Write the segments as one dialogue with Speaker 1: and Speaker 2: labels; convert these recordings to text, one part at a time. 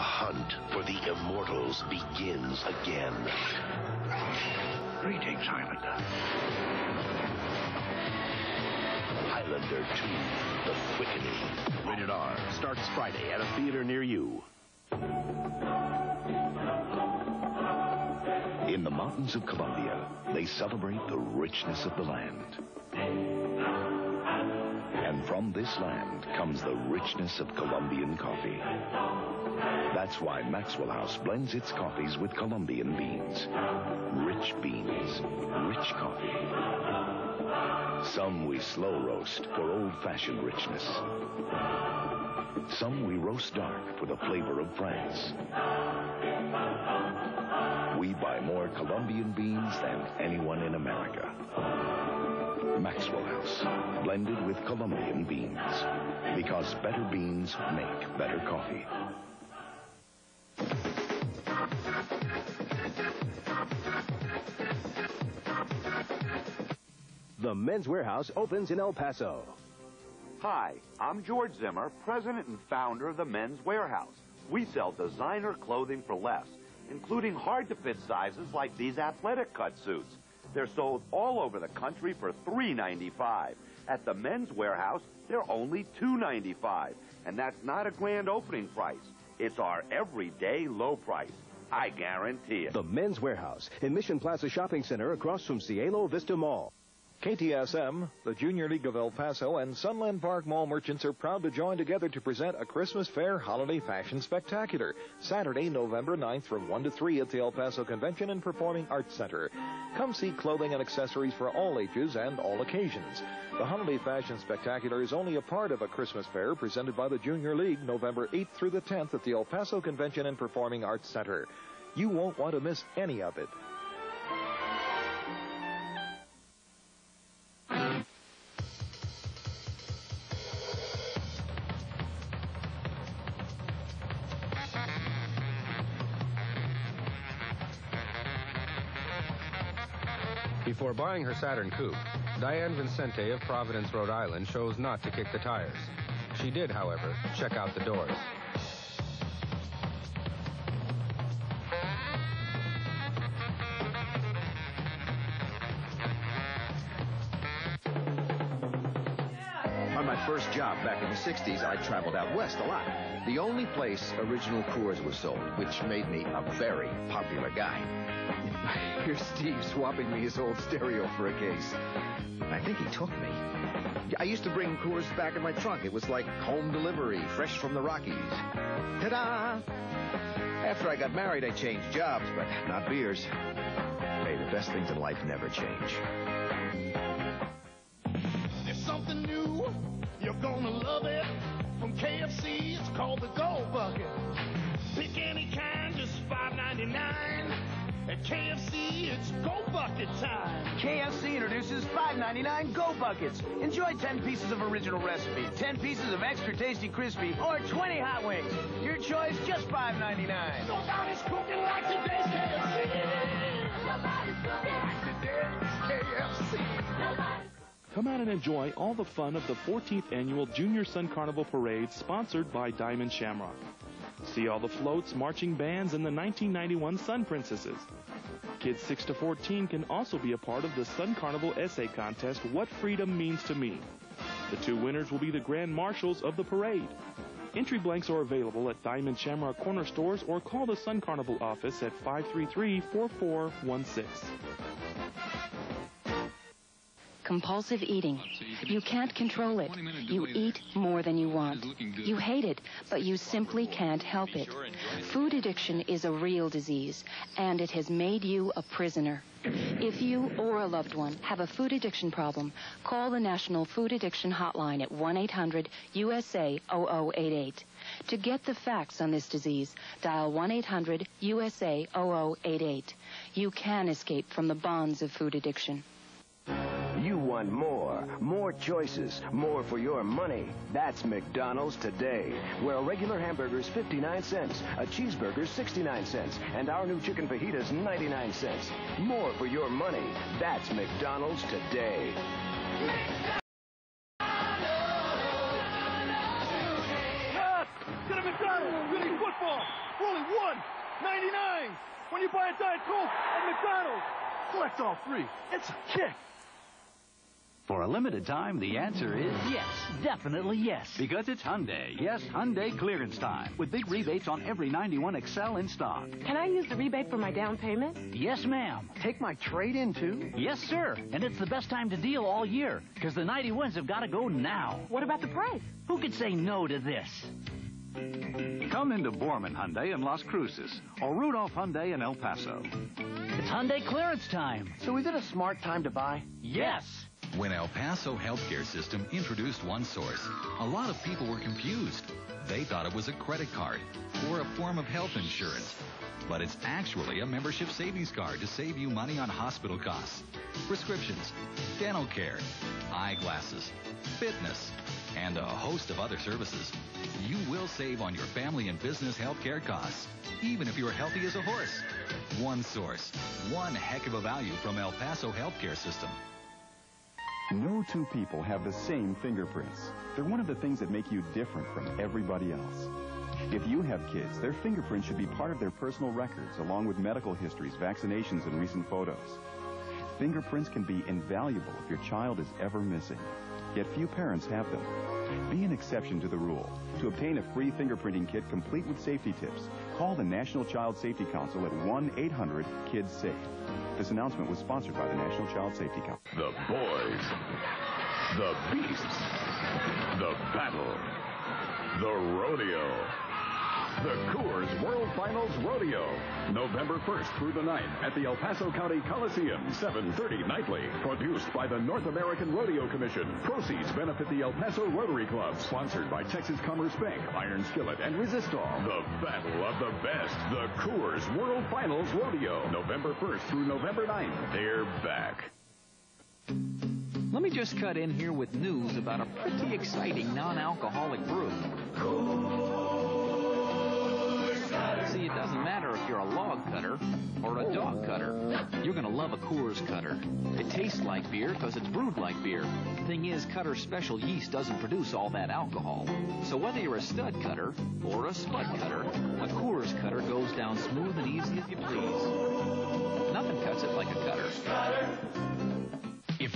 Speaker 1: hunt for the immortals begins again.
Speaker 2: Greetings, Highlander.
Speaker 1: Highlander 2, The Quickening.
Speaker 3: Rated R. Starts Friday at a theater near you.
Speaker 1: In the mountains of Colombia, they celebrate the richness of the land. And from this land comes the richness of Colombian coffee. That's why Maxwell House blends its coffees with Colombian beans. Rich beans, rich coffee. Some we slow roast for old-fashioned richness. Some we roast dark for the flavor of France. We buy more Colombian beans than anyone in America. Maxwell House, blended with Colombian beans. Because better beans make better coffee.
Speaker 3: The Men's Wearhouse opens in El Paso.
Speaker 4: Hi, I'm George Zimmer, president and founder of the Men's Wearhouse. We sell designer clothing for less, including hard-to-fit sizes like these athletic cut suits. They're sold all over the country for $3.95. At the Men's Wearhouse, they're only $2.95. And that's not a grand opening price. It's our everyday low price. I guarantee it.
Speaker 3: The Men's Wearhouse in Mission Plaza Shopping Center across from Cielo Vista Mall.
Speaker 5: KTSM, the Junior League of El Paso, and Sunland Park Mall merchants are proud to join together to present a Christmas Fair Holiday Fashion Spectacular, Saturday, November 9th from 1 to 3 at the El Paso Convention and Performing Arts Center. Come see clothing and accessories for all ages and all occasions. The Holiday Fashion Spectacular is only a part of a Christmas fair presented by the Junior League November 8th through the 10th at the El Paso Convention and Performing Arts Center. You won't want to miss any of it.
Speaker 6: Before buying her Saturn coupe, Diane Vincente of Providence, Rhode Island chose not to kick the tires. She did, however, check out the doors.
Speaker 7: On my first job back in the 60s, I traveled out west a lot. The only place original Coors was sold, which made me a very popular guy. Here's Steve swapping me his old stereo for a case. I think he took me. I used to bring Coors back in my trunk. It was like home delivery, fresh from the Rockies. Ta-da! After I got married, I changed jobs, but not beers. Hey, the best things in life never change.
Speaker 8: $5.99 Go
Speaker 9: Buckets. Enjoy 10 pieces of original recipe, 10 pieces of extra tasty crispy, or 20 hot wings. Your choice, just $5.99.
Speaker 8: Nobody's cooking like today's KFC. Nobody's cooking like today's KFC.
Speaker 10: Come out and enjoy all the fun of the 14th annual Junior Sun Carnival Parade sponsored by Diamond Shamrock. See all the floats, marching bands, and the 1991 Sun Princesses. Kids 6 to 14 can also be a part of the Sun Carnival essay contest, What Freedom Means to Me. The two winners will be the grand marshals of the parade. Entry blanks are available at Diamond Shamrock Corner stores or call the Sun Carnival office at 533 4416.
Speaker 11: Compulsive eating. You can't control it. You eat more than you want. You hate it, but you simply can't help it. Food addiction is a real disease, and it has made you a prisoner. If you or a loved one have a food addiction problem, call the National Food Addiction Hotline at 1-800-USA-0088. To get the facts on this disease, dial 1-800-USA-0088. You can escape from the bonds of food addiction.
Speaker 9: Want more, more choices, more for your money. That's McDonald's today, where a regular hamburger is 59 cents, a cheeseburger 69 cents, and our new chicken fajitas 99 cents. More for your money. That's McDonald's today.
Speaker 8: Yes! Get a McDonald's! Winning football!
Speaker 12: only one 99 when you buy a Diet Coke at McDonald's. Select all three. It's a kick.
Speaker 13: For a limited time, the answer is yes. Definitely yes. Because it's Hyundai. Yes, Hyundai clearance time. With big rebates on every 91 Excel in stock.
Speaker 14: Can I use the rebate for my down payment?
Speaker 13: Yes, ma'am.
Speaker 7: Take my trade in, too?
Speaker 13: Yes, sir. And it's the best time to deal all year. Because the 91s have got to go now.
Speaker 14: What about the price?
Speaker 13: Who could say no to this? Come into Borman Hyundai in Las Cruces or Rudolph Hyundai in El Paso. It's Hyundai clearance time.
Speaker 7: So is it a smart time to buy?
Speaker 13: Yes.
Speaker 15: When El Paso Healthcare System introduced One Source, a lot of people were confused. They thought it was a credit card or a form of health insurance. But it's actually a membership savings card to save you money on hospital costs, prescriptions, dental care, eyeglasses, fitness, and a host of other services. You will save on your family and business health care costs, even if you're healthy as a horse. One source, one heck of a value from El Paso Healthcare System.
Speaker 16: No two people have the same fingerprints. They're one of the things that make you different from everybody else. If you have kids, their fingerprints should be part of their personal records, along with medical histories, vaccinations, and recent photos. Fingerprints can be invaluable if your child is ever missing. Yet few parents have them. Be an exception to the rule. To obtain a free fingerprinting kit complete with safety tips, call the National Child Safety Council at 1-800-KIDS-SAFE. This announcement was sponsored by the National Child Safety Council.
Speaker 1: The boys. The beasts. The battle. The rodeo. The Coors World Finals Rodeo. November 1st through the 9th at the El Paso County Coliseum, 7.30 nightly. Produced by the North American Rodeo Commission. Proceeds benefit the El Paso Rotary Club. Sponsored by Texas Commerce Bank, Iron Skillet, and Resistol. The battle of the best. The Coors World Finals Rodeo. November 1st through November 9th. They're back.
Speaker 17: Let me just cut in here with news about a pretty exciting non-alcoholic brew. See, it doesn't matter if you're a log cutter or a dog cutter. You're going to love a Coors cutter. It tastes like beer because it's brewed like beer. Thing is, Cutter special yeast doesn't produce all that alcohol. So whether you're a stud cutter or a spud cutter, a Coors cutter goes down smooth and easy as you please. Nothing cuts it like a cutter.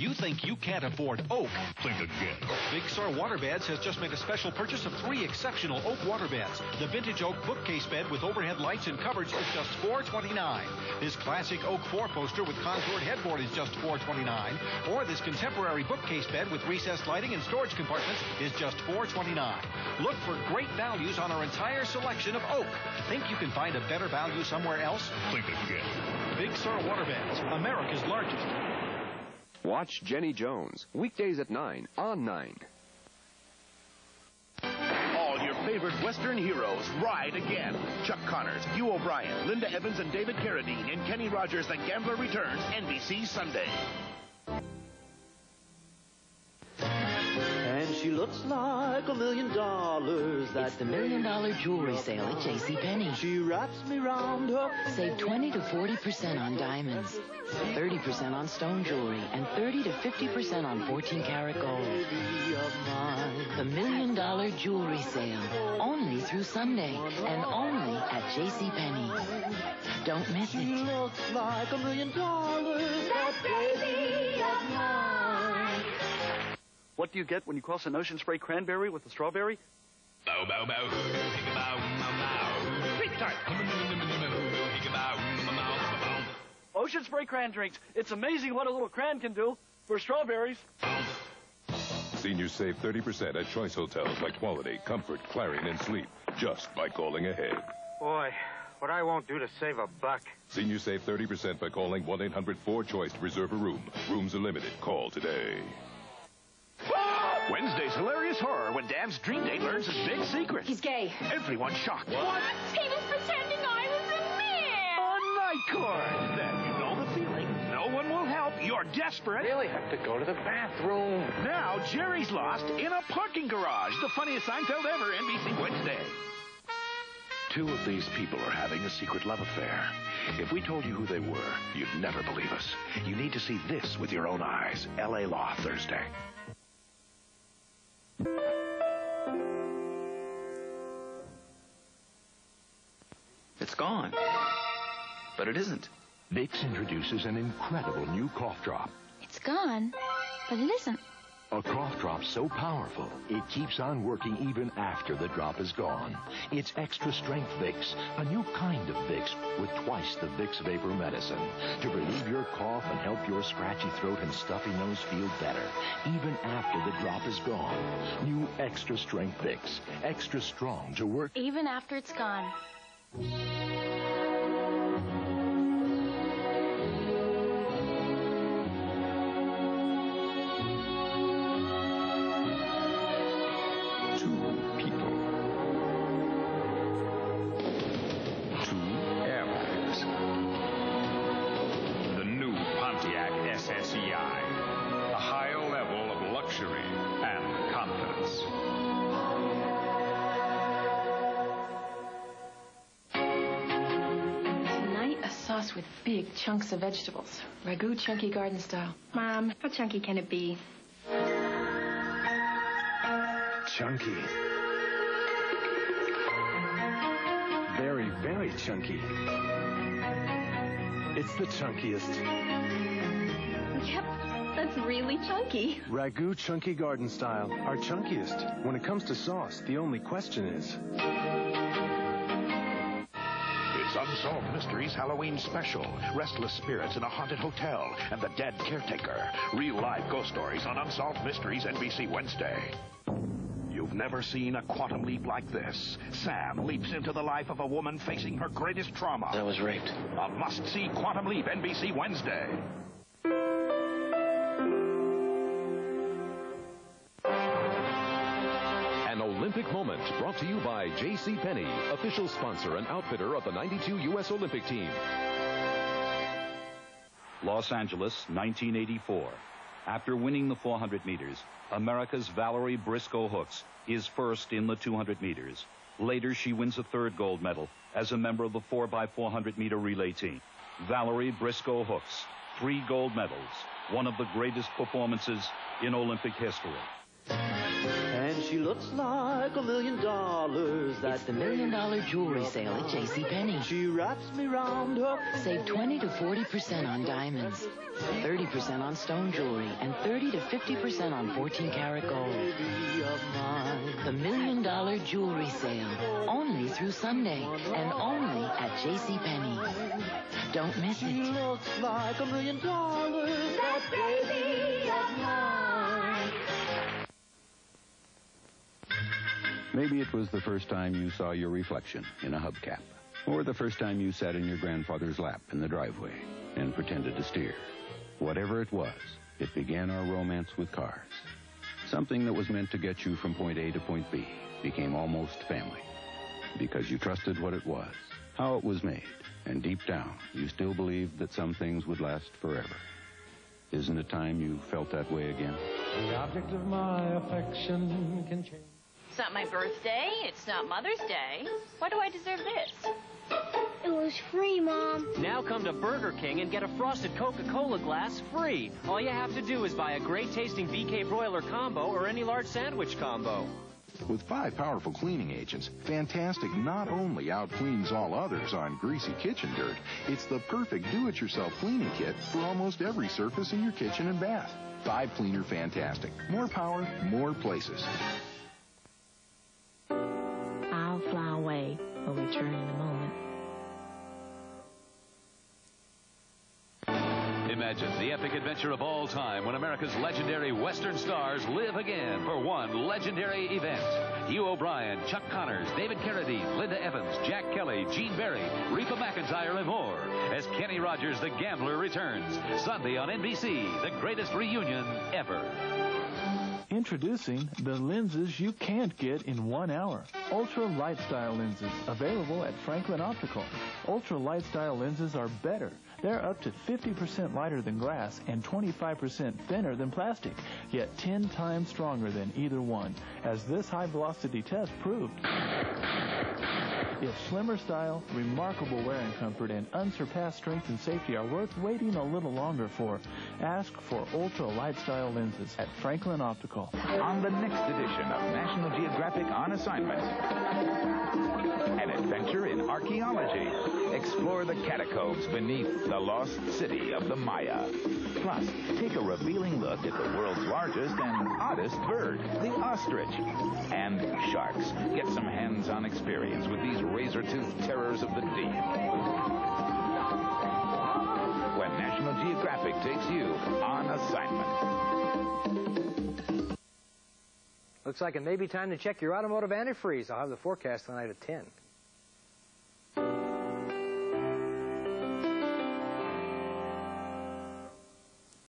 Speaker 5: You think you can't afford oak, think again. Big Sur Waterbeds has just made a special purchase of three exceptional oak waterbeds. The vintage oak bookcase bed with overhead lights and cupboards is just 429. This classic oak four-poster with contoured headboard is just 429. Or this contemporary bookcase bed with recessed lighting and storage compartments is just 429. Look for great values on our entire selection of oak. Think you can find a better value somewhere else? Think again. Big Sur Waterbeds, America's largest.
Speaker 18: Watch Jenny Jones, weekdays at 9 on 9.
Speaker 19: All your favorite Western heroes ride again. Chuck Connors, Hugh O'Brian, Linda Evans, and David Carradine in Kenny Rogers' The Gambler Returns, NBC Sunday.
Speaker 8: She looks like a million dollars.
Speaker 20: It's the Million Dollar Jewelry Sale at JCPenney.
Speaker 8: She wraps me round her.
Speaker 20: Save 20 to 40% on diamonds, 30% on stone jewelry, and 30 to 50% on 14 karat gold. The Million Dollar Jewelry Sale. Only through Sunday. And only at JCPenney. Don't miss
Speaker 8: She
Speaker 20: it.
Speaker 8: looks like a million dollars. That baby of mine.
Speaker 21: What do you get when you cross an ocean spray cranberry with a strawberry?
Speaker 5: Bow, bow, bow.
Speaker 21: Ocean spray cran drinks. It's amazing what a little cran can do for strawberries.
Speaker 22: Seniors save 30% at choice hotels like quality, comfort, clarion, and sleep just by calling ahead.
Speaker 23: Boy, what I won't do to save a buck.
Speaker 22: Seniors save 30% by calling 1-800-4-CHOICE to reserve a room. Rooms are limited. Call today.
Speaker 19: Wednesday's hilarious horror when Dan's dream date learns his big secret.
Speaker 20: He's gay.
Speaker 19: Everyone's shocked.
Speaker 20: What? He was pretending I was a man.
Speaker 19: A night court. Then you know the feeling. No one will help. You're desperate.
Speaker 23: Really have to go to the bathroom.
Speaker 19: Now Jerry's lost in a parking garage. The funniest Seinfeld ever. NBC Wednesday.
Speaker 1: Two of these people are having a secret love affair. If we told you who they were, you'd never believe us. You need to see this with your own eyes. LA Law Thursday.
Speaker 17: It's gone. But it isn't.
Speaker 1: Vicks introduces an incredible new cough drop.
Speaker 20: It's gone, but it isn't.
Speaker 1: A cough drop so powerful, it keeps on working even after the drop is gone. It's extra strength Vicks, a new kind of Vicks with twice the Vicks vapor medicine to relieve your cough and help your scratchy throat and stuffy nose feel better, even after the drop is gone. New extra strength Vicks, extra strong to work.
Speaker 20: Even after it's gone.
Speaker 22: Two a
Speaker 14: with big chunks of vegetables. Ragu chunky garden style.
Speaker 20: Mom, how chunky can it be?
Speaker 9: Chunky. Very, very chunky. It's the chunkiest.
Speaker 20: Yep, that's really chunky.
Speaker 9: Ragu chunky garden style. Our chunkiest. When it comes to sauce, the only question is.
Speaker 19: It's Unsolved Mysteries Halloween Special. Restless spirits in a haunted hotel and the dead caretaker. Real live ghost stories on Unsolved Mysteries NBC Wednesday. You've never seen a quantum leap like this. Sam leaps into the life of a woman facing her greatest trauma.
Speaker 17: I was raped.
Speaker 19: A must-see quantum leap NBC Wednesday.
Speaker 24: Olympic moment brought to you by J.C. Penney, official sponsor and outfitter of the 92 U.S. Olympic team.
Speaker 13: Los Angeles, 1984. After winning the 400 meters, America's Valerie Brisco-Hooks is first in the 200 meters. Later, she wins a third gold medal as a member of the 4x400 meter relay team. Valerie Brisco-Hooks, three gold medals, one of the greatest performances in Olympic history.
Speaker 8: And she looks like a million dollars.
Speaker 20: It's the million dollar jewelry sale at JCPenney.
Speaker 8: She wraps me round her.
Speaker 20: Save 20 to 40% on diamonds, 30% on stone jewelry, and 30 to 50% on 14 karat gold. The million dollar jewelry sale. Only through Sunday and only at JCPenney. Don't miss
Speaker 8: She
Speaker 20: it.
Speaker 8: looks like a million dollars. That baby
Speaker 25: Maybe it was the first time you saw your reflection in a hubcap, or the first time you sat in your grandfather's lap in the driveway and pretended to steer. Whatever it was, it began our romance with cars. Something that was meant to get you from point A to point B became almost family because you trusted what it was, how it was made, and deep down, you still believed that some things would last forever. Isn't it time you felt that way again?
Speaker 8: The object of my affection can change.
Speaker 26: It's not my birthday. It's not Mother's Day. Why do I deserve this?
Speaker 27: It was free, Mom.
Speaker 28: Now come to Burger King and get a frosted Coca-Cola glass free. All you have to do is buy a great tasting BK broiler combo or any large sandwich combo.
Speaker 29: With five powerful cleaning agents, Fantastik not only outcleans all others on greasy kitchen dirt, it's the perfect do-it-yourself cleaning kit for almost every surface in your kitchen and bath. Five Cleaner Fantastik. More power, more places.
Speaker 30: We'll return in a moment.
Speaker 13: Imagine the epic adventure of all time when America's legendary Western stars live again for one legendary event. Hugh O'Brian, Chuck Connors, David Carradine, Linda Evans, Jack Kelly, Gene Barry, Reba McEntire, and more as Kenny Rogers the Gambler returns Sunday on NBC, the greatest reunion ever.
Speaker 31: Introducing the lenses you can't get in one hour. Ultra Light Style lenses, available at Franklin Optical. Ultra Light Style lenses are better. They're up to 50% lighter than glass and 25% thinner than plastic, yet 10 times stronger than either one, as this high velocity test proved. If slimmer style, remarkable wear and comfort, and unsurpassed strength and safety are worth waiting a little longer for, ask for ultra light style lenses at Franklin Optical.
Speaker 32: On the next edition of National Geographic On Assignment, an adventure in archaeology. Explore the catacombs beneath the lost city of the Maya. Plus, take a revealing look at the world's largest and oddest bird, the ostrich. And sharks. Get some hands-on experience with these razor-toothed terrors of the deep. When National Geographic takes you on assignment.
Speaker 33: Looks like it may be time to check your automotive antifreeze. I'll have the forecast tonight at 10.